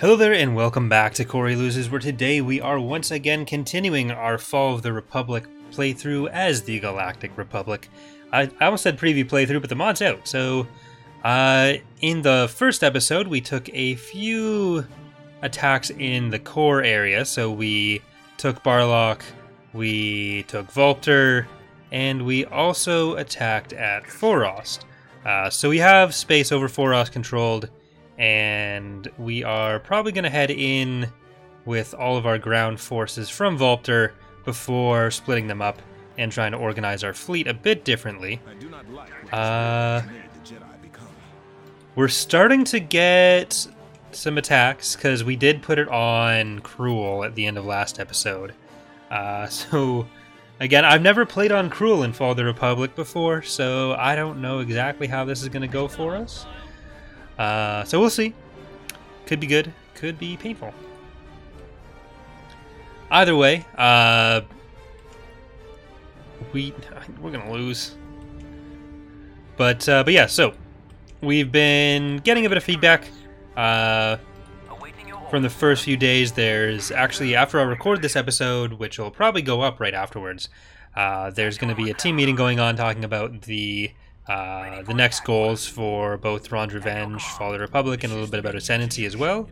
Hello there, and welcome back to Corey Loses, where today we are once again continuing our Fall of the Republic playthrough as the Galactic Republic. I, I almost said preview playthrough, but the mod's out. So, uh, in the first episode, we took a few attacks in the core area. So, we took Barlock, we took Vulpter, and we also attacked at Forost. Uh, so, we have space over Forost controlled and we are probably going to head in with all of our ground forces from Vulpter before splitting them up and trying to organize our fleet a bit differently. Uh, we're starting to get some attacks because we did put it on Cruel at the end of last episode. Uh, so, again, I've never played on Cruel in Fall of the Republic before, so I don't know exactly how this is going to go for us. Uh, so we'll see. Could be good, could be painful. Either way, uh, we we're gonna lose. But uh, but yeah, so we've been getting a bit of feedback uh, from the first few days. There's actually after I record this episode, which will probably go up right afterwards. Uh, there's going to be a team meeting going on talking about the uh, the next goals for both Thrawn's Revenge, Fall the Republic, and a little bit about Ascendancy as well.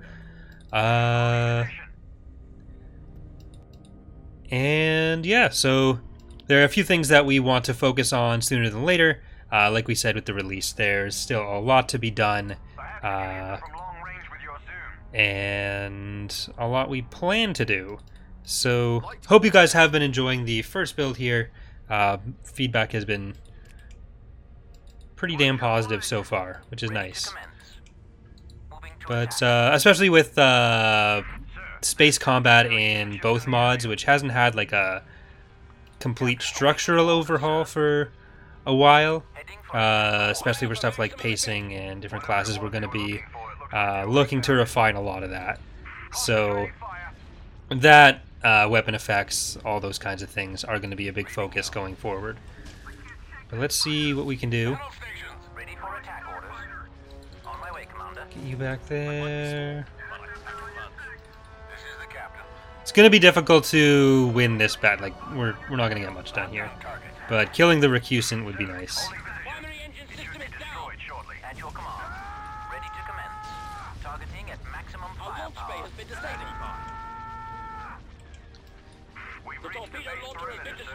Uh, and yeah, so there are a few things that we want to focus on sooner than later. Uh, like we said with the release, there's still a lot to be done. Uh, and a lot we plan to do. So, hope you guys have been enjoying the first build here. Uh, feedback has been pretty damn positive so far, which is nice. But uh, especially with uh, space combat in both mods, which hasn't had like a complete structural overhaul for a while, uh, especially for stuff like pacing and different classes, we're going to be uh, looking to refine a lot of that. So that uh, weapon effects, all those kinds of things, are going to be a big focus going forward. But let's see what we can do. Get you back there. It's gonna be difficult to win this bat. Like we're we're not gonna get much done here, but killing the recusant would be nice.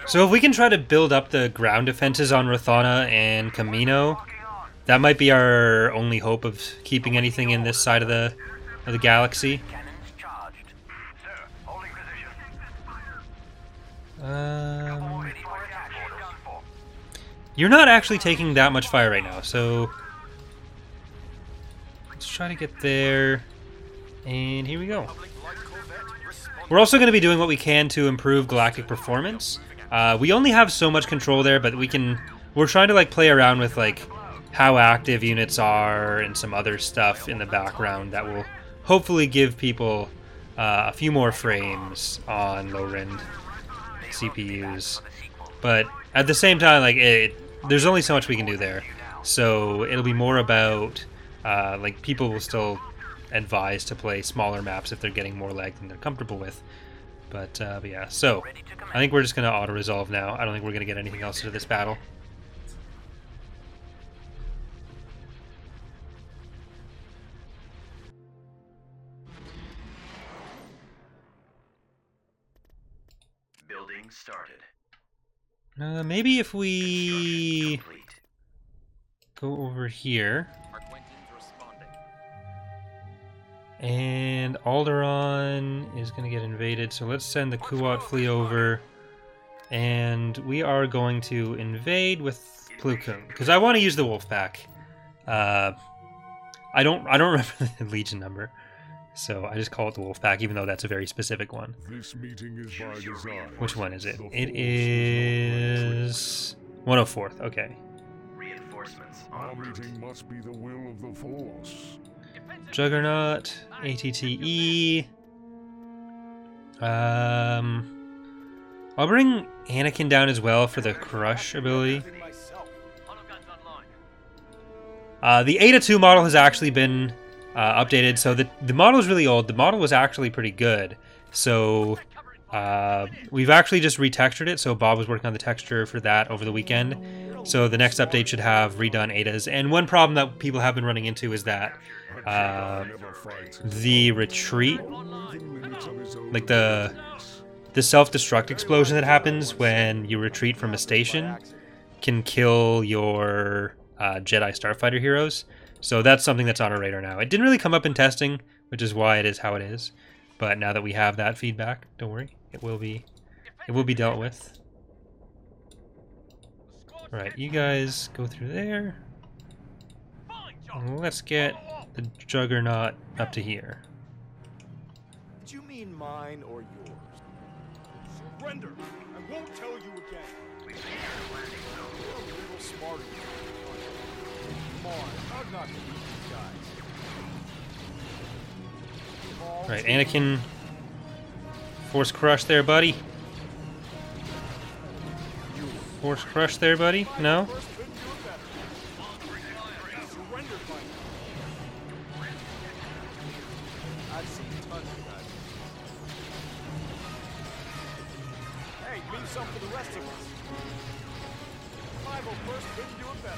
So if we can try to build up the ground defenses on Rothana and Camino, that might be our only hope of keeping anything in this side of the of the galaxy. Um, you're not actually taking that much fire right now, so let's try to get there. And here we go. We're also going to be doing what we can to improve galactic performance. Uh, we only have so much control there, but we can. We're trying to like play around with like how active units are and some other stuff in the background that will hopefully give people uh, a few more frames on low end CPUs. But at the same time, like it, there's only so much we can do there. So it'll be more about uh, like people will still advise to play smaller maps if they're getting more lag than they're comfortable with. But, uh, but yeah, so I think we're just going to auto resolve now. I don't think we're going to get anything else into this battle. Building started. Uh, maybe if we go over here. And Alderaan is going to get invaded, so let's send the Kuat fleet over. And we are going to invade with Plo Koon, because I want to use the wolf pack. Uh, I don't I don't remember the Legion number. So I just call it the wolf pack, even though that's a very specific one. This meeting is by design. Which one is it? It is 104th. Okay. Reinforcements. Our meeting must be the will of the Force. Juggernaut, ATTE. Um, I'll bring Anakin down as well for the crush ability. Uh, the Eta 2 model has actually been uh, updated. So the the model is really old. The model was actually pretty good. So uh, we've actually just retextured it. So Bob was working on the texture for that over the weekend. So the next update should have redone Eta's. And one problem that people have been running into is that uh, the retreat, like the the self-destruct explosion that happens when you retreat from a station, can kill your uh, Jedi Starfighter heroes. So that's something that's on our radar now. It didn't really come up in testing, which is why it is how it is. But now that we have that feedback, don't worry, it will be it will be dealt with. All right, you guys go through there. Let's get the Juggernaut up to here. Do you mean mine or yours? Surrender! I won't tell you again. You're a little smarter. Come on, I'm not gonna beat these guys. All right, Anakin. Force crush there, buddy. Force crush there, buddy. No.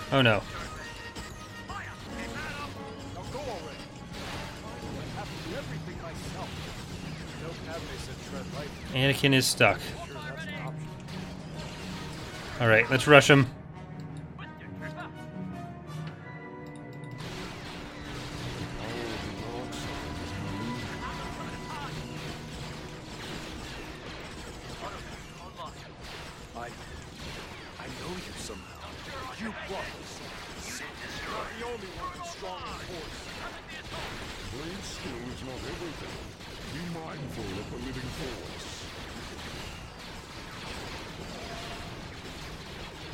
Tread no. Anakin is stuck. Sure, that's an option. All right, let's rush him.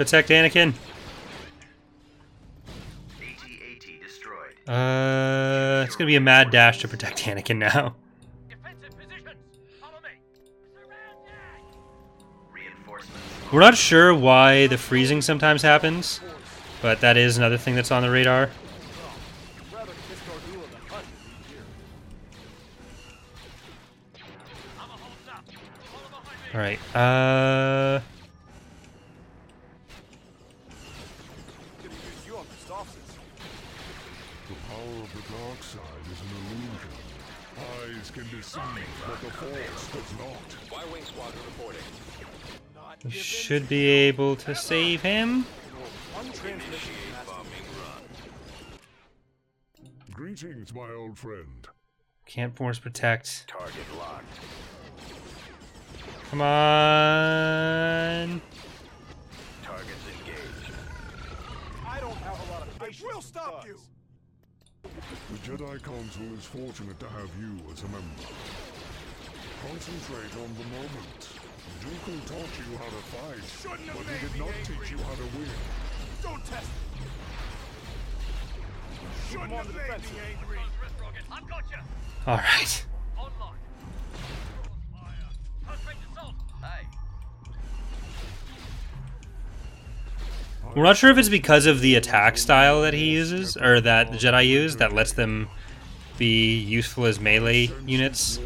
Protect Anakin. AT-AT destroyed. Uh, it's gonna be a mad dash to protect Anakin now. Defensive positions! Follow me! Surround Reinforcements. We're not sure why the freezing sometimes happens, but that is another thing that's on the radar. Rather kiss Gardula than hunt every year. I'm a hold up! Follow behind me! All right. Uh, Could have used you on Christophsis. The power of the dark side is an illusion. Eyes can deceive, but the force does not. Y-wing squadron reporting. Not we should be able to save him. one. Greetings, my old friend. Can't force protect. Target locked. Come on. Targets engaged. I don't have a lot of patience. I will stop you. The Jedi Council is fortunate to have you as a member. Concentrate on the moment. Dooku taught you how to fight, but he did not teach you how to win. Don't test me. Keep him on the defensive. Wrist rocket! I've got you! All We're not sure if it's because of the attack style that he uses, or that the Jedi use, that lets them be useful as melee units.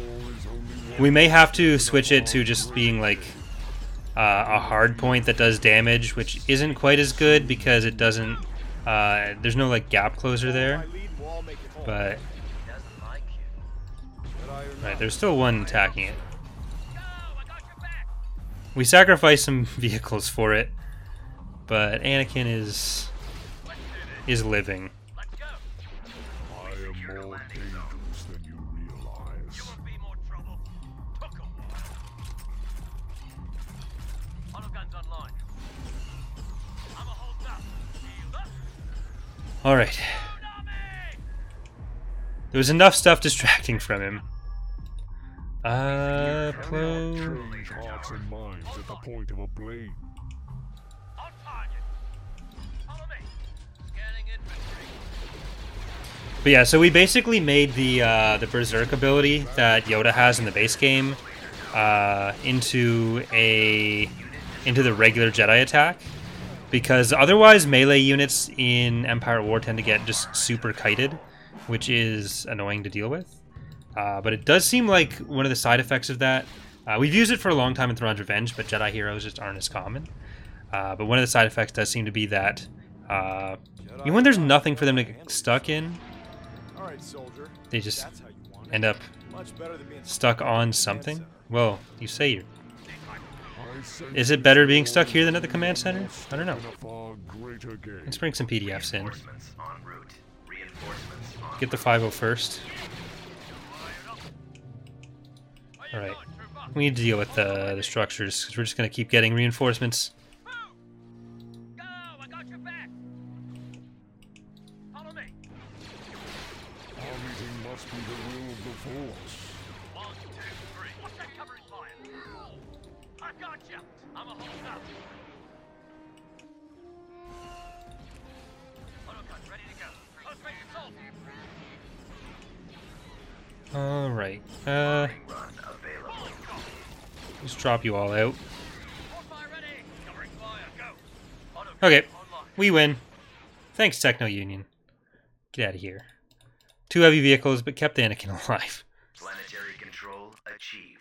We may have to switch it to just being like uh, a hard point that does damage, which isn't quite as good because it doesn't. Uh, there's no like gap closer there, but right, there's still one attacking it. We sacrificed some vehicles for it, but Anakin is is living. Let's go! I am more dangerous than you realize. You won't be more trouble. Took a while. Auto guns online. I'm a hold up. Shield up. All right, Shoot on me! there was enough stuff distracting from him. Uh, Plo. But yeah, so we basically made the uh, the Berserk ability that Yoda has in the base game uh, into a into the regular Jedi attack because otherwise melee units in Empire War tend to get just super kited which is annoying to deal with. Uh, but it does seem like one of the side effects of that. Uh, we've used it for a long time in Thrawn's Revenge, but Jedi heroes just aren't as common. Uh, but one of the side effects does seem to be that uh, even when there's nothing for them to get stuck in, right, soldier. they just That's how you want end up Much better than being stuck on something. Well, you say you. I sense Is it better being stuck here than at the command center? I don't know. in a far greater game. Let's bring some PDFs in. Reinforcements en route. Reinforcements Get the 501st. Alright. We need to deal with the, the structures because we're just going to keep getting reinforcements. Alright. Uh, just drop you all out. Force fire ready. Covering fire. Go. Autogun Okay. We win. Thanks, Techno Union. Get out of here. Two heavy vehicles, but kept Anakin alive. Planetary control achieved.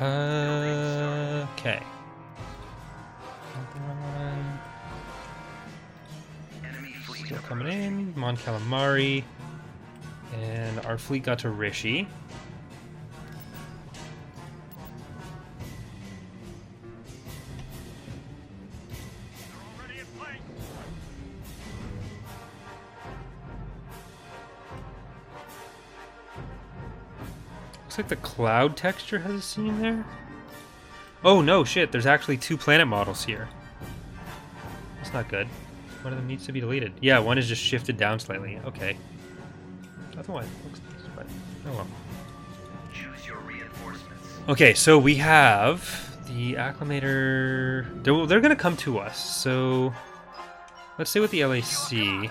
Uh, okay. Still coming in. Mon Calamari. And our fleet got to Rishi. Looks like the cloud texture has a scene there. Oh no, shit, there's actually two planet models here. That's not good. One of them needs to be deleted. Yeah, one is just shifted down slightly. Okay. Otherwise, it looks oh well. Choose your reinforcements. Okay, so we have the acclamator. They're, they're gonna come to us. So let's stay with the LAC, LAC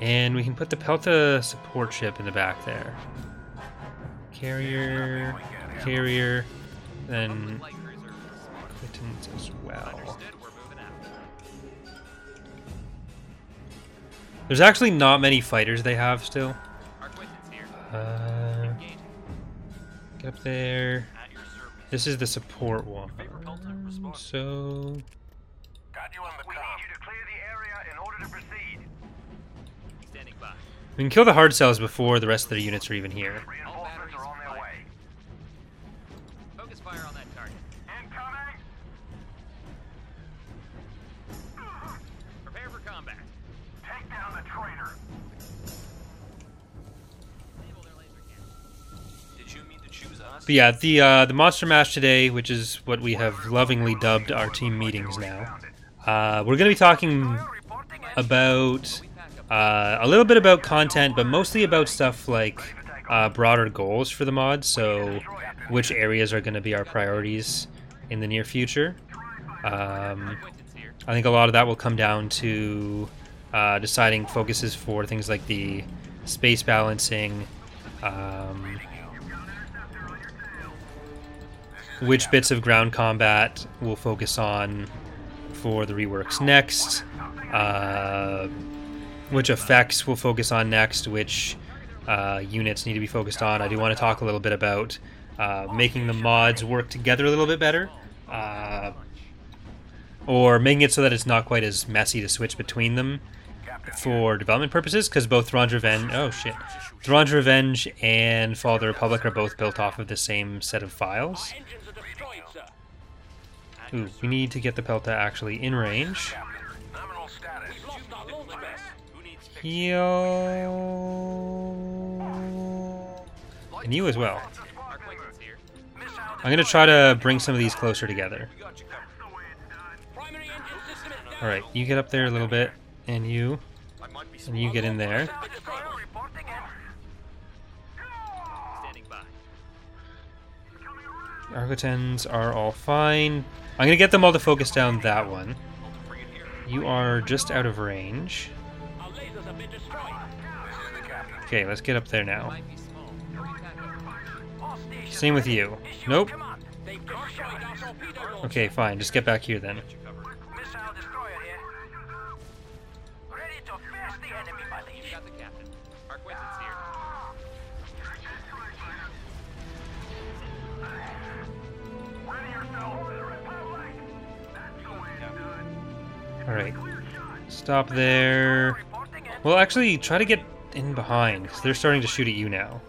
and we can put the Pelta support ship in the back there. Carrier, carrier, then Clintons as well. There's actually not many fighters they have still. Uh, get up there. This is the support one. So Got you on the we need you to clear the area in order to proceed. Standing by. we can kill the hard cells before the rest of the units are even here. But yeah, the uh, the monster mash today, which is what we have lovingly dubbed our team meetings now. Uh, we're going to be talking about uh, a little bit about content, but mostly about stuff like uh, broader goals for the mod. So, which areas are going to be our priorities in the near future? Um, I think a lot of that will come down to uh, deciding focuses for things like the space balancing, um, which bits of ground combat we'll focus on for the reworks next, uh, which effects we'll focus on next, which uh, units need to be focused on. I do want to talk a little bit about uh, making the mods work together a little bit better. Uh, or making it so that it's not quite as messy to switch between them for development purposes, because both Thrawn's Revenge, oh shit, Thrawn's Revenge and Fall of the Republic are both built off of the same set of files. Ooh, we need to get the Pelta actually in range. Heal. And you as well. I'm gonna try to bring some of these closer together. Alright, you get up there a little bit, and you, and you get in there. Arquitens are all fine. I'm gonna get them all to focus down that one. You are just out of range. Okay, let's get up there now. Same with you. Nope. Okay, fine. Just get back here then. Done. All right. Stop there. Well, actually, try to get in behind because they're starting to shoot at you now.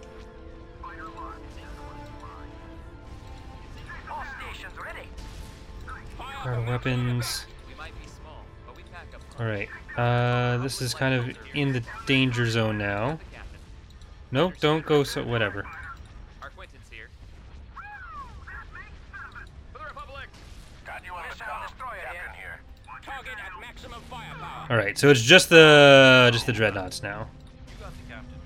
Our weapons. We might be small, but we pack up. All right. Uh, this is kind of in the danger zone now. Nope, don't go. So whatever. Arquitens here. For the Republic. Got you on the Missile comm. destroyer Captain here. Target at maximum firepower. All right, so it's just the just the dreadnoughts now. You got the captain.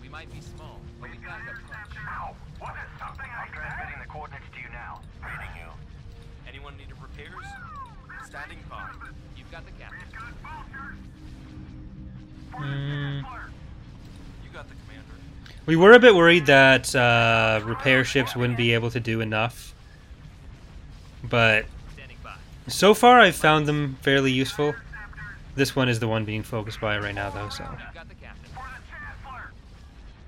We might be small, but we pack up punch. Ow! What is something I'm transmitting the coordinates to you now. Reading you. Anyone need repairs? Standing by. You've got the captain. Mm, You got the commander. we were a bit worried that uh, repair ships wouldn't be able to do enough, but so far I've found them fairly useful. This one is the one being focused by right now, though. So You've got the captain. For the Chancellor!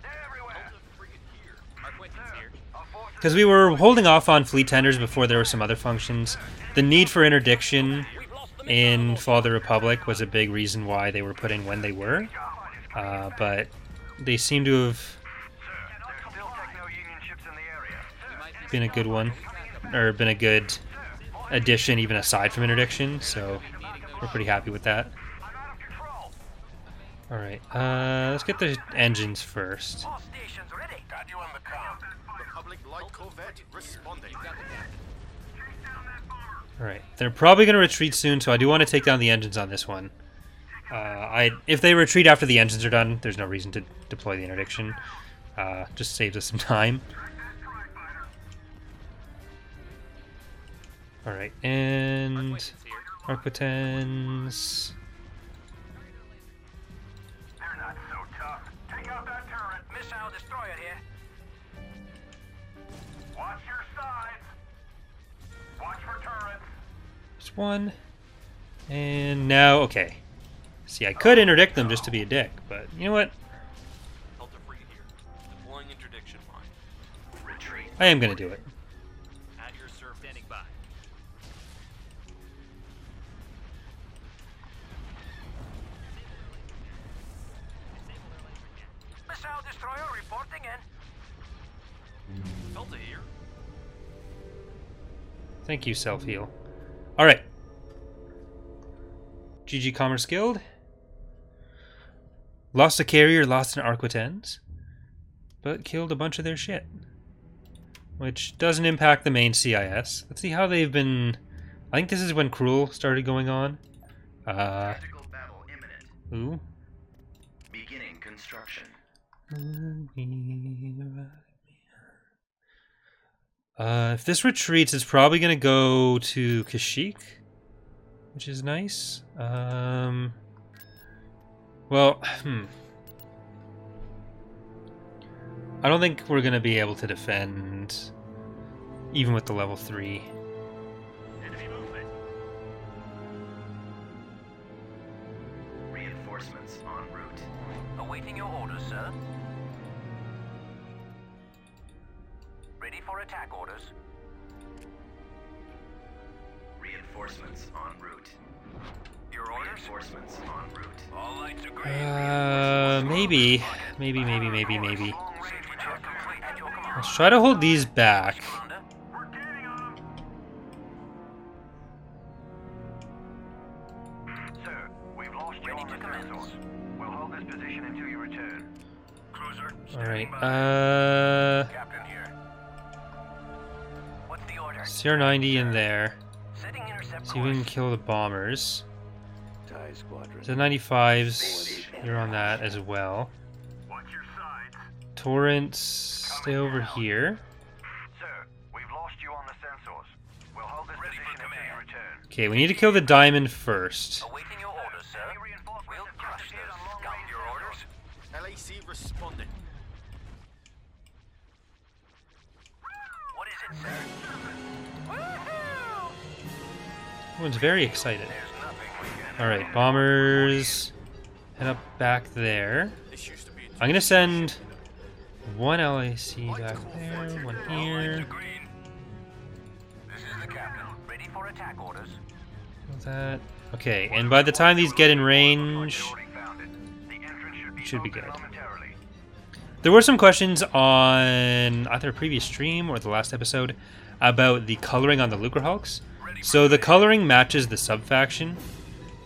They're everywhere! frigate here. Arquitens here. Our forces because we were holding off on fleet tenders before there were some other functions, the need for interdiction in Fall of the Republic was a big reason why they were put in when they were. Uh, but they seem to have There's still Techno-Union ships in the area. We might be been a good one, or been a good addition even aside from interdiction. So we're pretty happy with that. I'm out of control! All right, uh, let's get the engines first. All stations ready. Got you on the comm. Republic light corvette responding. You've got the captain. All right, they're probably going to retreat soon, so I do want to take down the engines on this one. Uh, I if they retreat after the engines are done, there's no reason to deploy the interdiction. Uh, just saves us some time. All right, and Arquitens here. They're not so tough. Take out that turret. Missile destroyer here. Watch your sides. Watch for turrets. There's one, and now okay. See, I could interdict them just to be a dick, but you know what? Pelta frigate here. Deploying interdiction line. Retreat. I am going to do it. Thank you, self heal. All right. GG Commerce Guild. Lost a carrier, lost an Arquitens, but killed a bunch of their shit. Which doesn't impact the main CIS. Let's see how they've been. I think this is when Cruel started going on. Uh, Tactical battle imminent. ooh. Beginning construction. Uh, if this retreats, it's probably going to go to Kashyyyk, which is nice. Um, well, hmm. I don't think we're going to be able to defend, even with the level 3. Reinforcements en route. Your orders? Reinforcements en route. All lights are green. Uh, maybe. Maybe, maybe, maybe, maybe. Long-range repair complete at your command. Let's try to hold these back. Commander. We're gaining on them. Sir, we've lost you to the commence. sensors. We'll hold this position until you return. Alright, uh. Captain here. What's the order? CR90 in there. Setting intercept See if we can kill the bombers. The 95s, you're on that as well. Watch. Torrents, stay over here. Sir, we've lost you on the sensors. We'll hold this Ready for position until you command. return. Okay, we need to kill the diamond first. Everyone's very excited. There's nothing we can Alright, bombers. head up back there. This used to be I'm gonna send one LAC back there, one here. Green. This is the captain. Ready for attack orders. That okay, and by the time these get in range, Building founded. The entrance should be Should be open good. there were some questions on either a previous stream or the last episode about the coloring on the Lucre Hulks. So the coloring matches the subfaction.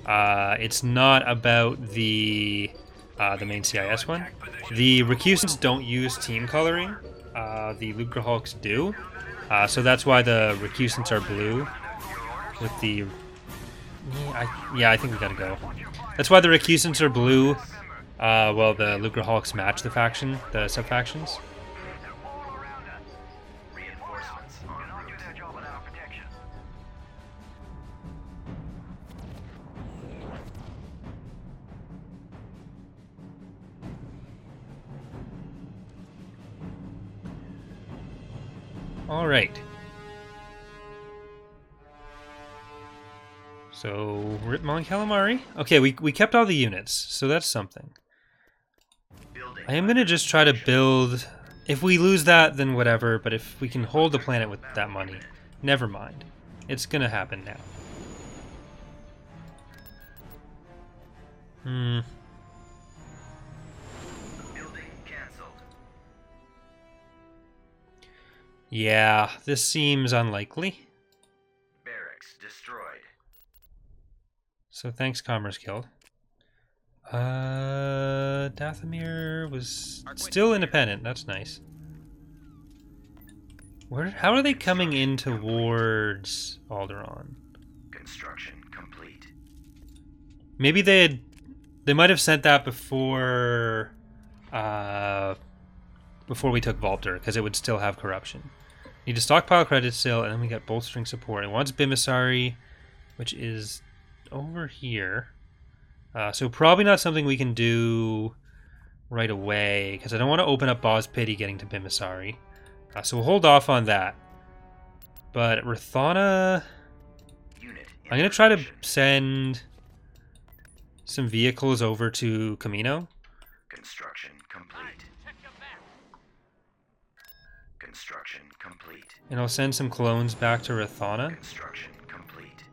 Uh, it's not about the uh, the main CIS one. The Recusants don't use team coloring. Uh, the Lucre Hulks do. Uh, so that's why the Recusants are blue with the. Yeah I, yeah, I think we gotta go. That's why the Recusants are blue. Uh, well, the Lucre Hulks match the faction, the sub All right. So, Mon Calamari. Okay, we, we kept all the units, so that's something. I am going to just try to build... If we lose that, then whatever, but if we can hold the planet with that money, never mind. It's going to happen now. Hmm. Yeah, this seems unlikely. Barracks destroyed. So thanks, Commerce Guild. Uh, Dathomir was still independent. That's nice. Where? How are they coming in towards Alderaan? Construction complete. Maybe they had. They might have sent that before. Uh, before we took Vulpter, because it would still have corruption. Need to stockpile credits still, and then we got bolstering support. It wants Bimmisaari, which is over here. Uh, so probably not something we can do right away, because I don't want to open up Boz Pity getting to Bimmisaari. Uh, so we'll hold off on that. But Rothana, Unit. I'm gonna try to send some vehicles over to Camino. Construction complete. Check your back. Construction complete. And I'll send some clones back to Rothana. Construction complete.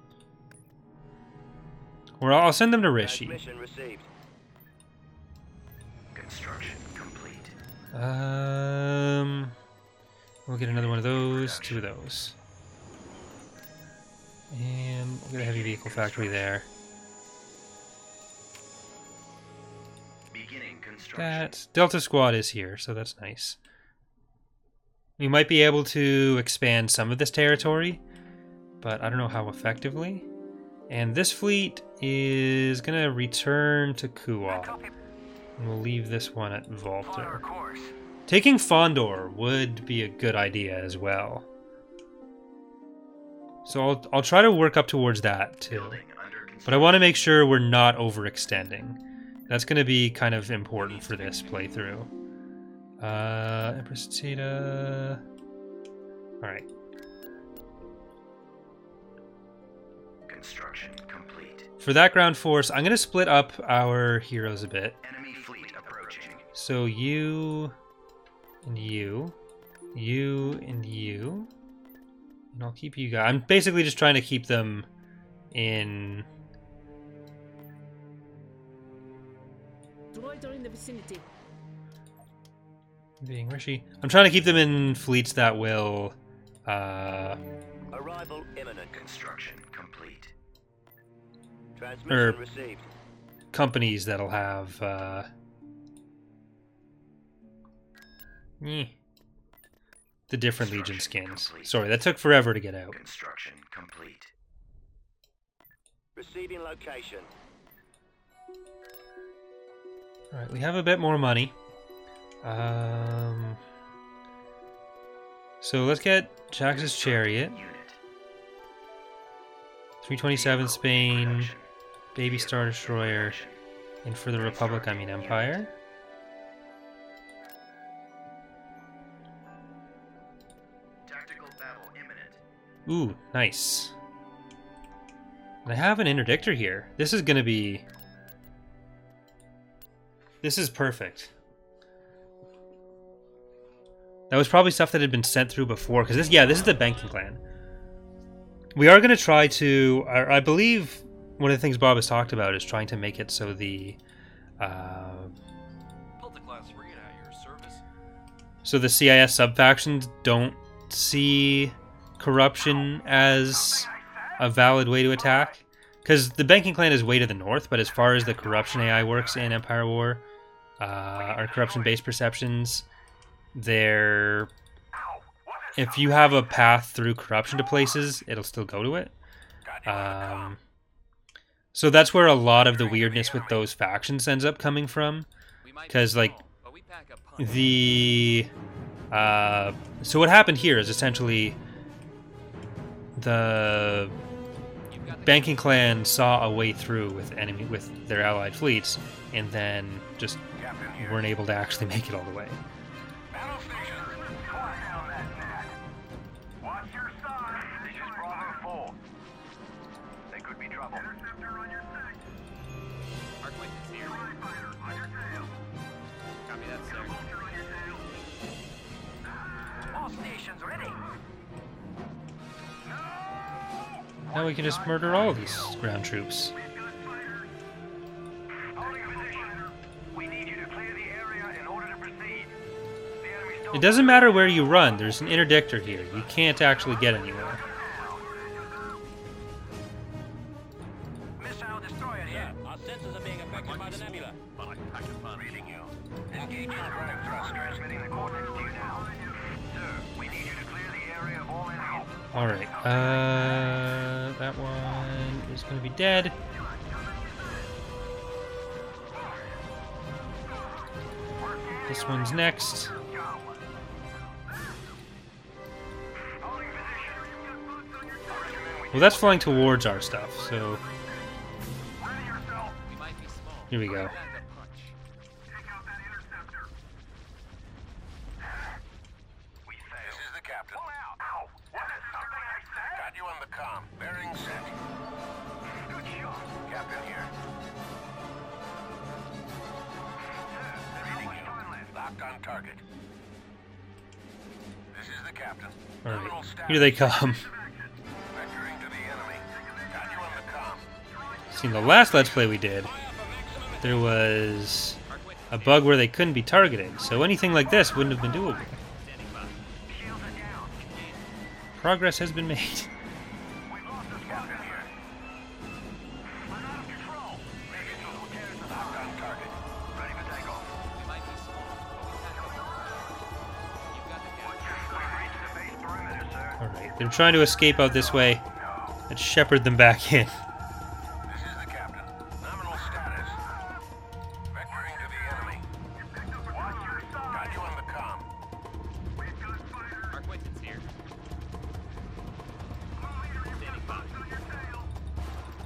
Or I'll send them to Rishi. Transmission received. Construction complete. Um, we'll get another one of those, two of those. And we'll get a heavy vehicle factory there. Beginning construction. That Delta Squad is here, so that's nice. We might be able to expand some of this territory, but I don't know how effectively. And this fleet is gonna return to. Copy. And we'll leave this one at Vulpter. Taking Fondor would be a good idea as well. So I'll, I'll try to work up towards that too. Building under construction. But I want to make sure we're not overextending. That's going to be kind of important for this playthrough. Uh, Empress Teta. Alright. Construction complete. For that ground force, I'm going to split up our heroes a bit. Enemy fleet approaching. So you and you, you and you, and I'll keep you guys. I'm basically just trying to keep them in. Droids are in the vicinity. Being Rishi, I'm trying to keep them in fleets that will. Uh, Arrival imminent. Construction complete. Transmission Er. received. companies that'll have. Uh, eh, the different Legion skins. Sorry, that took forever to get out. Construction complete. Receiving location. Alright, we have a bit more money. Um, so let's get Jax's Chariot. 327 Spain, Baby Star Destroyer, and for the Republic, I mean Empire. Tactical battle imminent. Ooh, nice. And I have an interdictor here. This is gonna be. This is perfect. That was probably stuff that had been sent through before, because this, yeah, this is the banking clan. We are going to try to, I, I believe one of the things Bob has talked about is trying to make it so the, uh, Pelta class frigate at your service. so the CIS subfactions don't see corruption as a valid way to attack. Because the banking clan is way to the north, but as far as the corruption AI works in Empire War, uh, our corruption-based perceptions, they're if you have a path through corruption to places, it'll still go to it. Um, so that's where a lot of the weirdness with those factions ends up coming from. We might be 'Cause, like. The uh, so what happened here is essentially the banking clan saw a way through with enemy with their allied fleets, and then just weren't able to actually make it all the way. Now we can just murder all these ground troops. It doesn't matter where you run. There's an interdictor here. You can't actually get anywhere. Missile destroyer here. Our sensors are being affected by the nebula. Reading you. Engaging drive thrust. Transmitting the coordinates to you now. Sir, we need you to clear the area of all enemies. All right. Uh, going to be dead. This one's next. Well, that's flying towards our stuff, so We might be small. here we go. we pack a punch. Take out that interceptor. We failed. This is the captain. Pull out. Ow. What is something I said? Got you on the com. Bearing set. Captain here. Locked on target. This is the captain. All right, here they come. To the enemy. Got you on the com. See, in the last Let's Play we did, there was a bug where they couldn't be targeted, so anything like this wouldn't have been doable. standing by. Shields are down. Progress has been made. On your tail.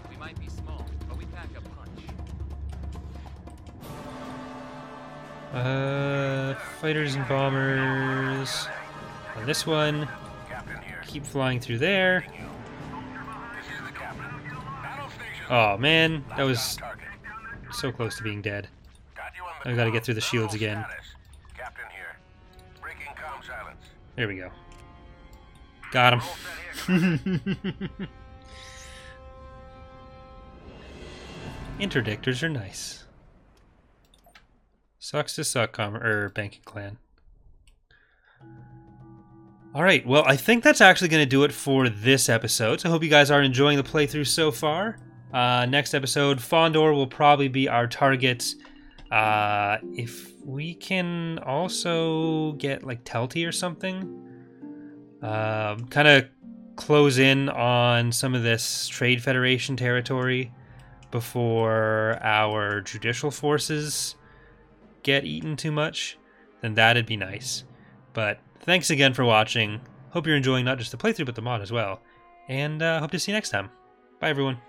We might be small, but we pack a punch. Uh, fighters and bombers. On this one. Keep flying through there. Oh man, that was so close to being dead. Got you on the I've got to get through the shields again. There we go. Got him. Interdictors are nice. Sucks to suck, com- er, banking clan. All right, well, I think that's actually going to do it for this episode. So I hope you guys are enjoying the playthrough so far. Uh, next episode, Fondor will probably be our target. Uh, if we can also get like Telti or something, um, kind of close in on some of this Trade Federation territory before our judicial forces get eaten too much, then that'd be nice. But thanks again for watching. Hope you're enjoying not just the playthrough, but the mod as well. And uh, hope to see you next time. Bye, everyone.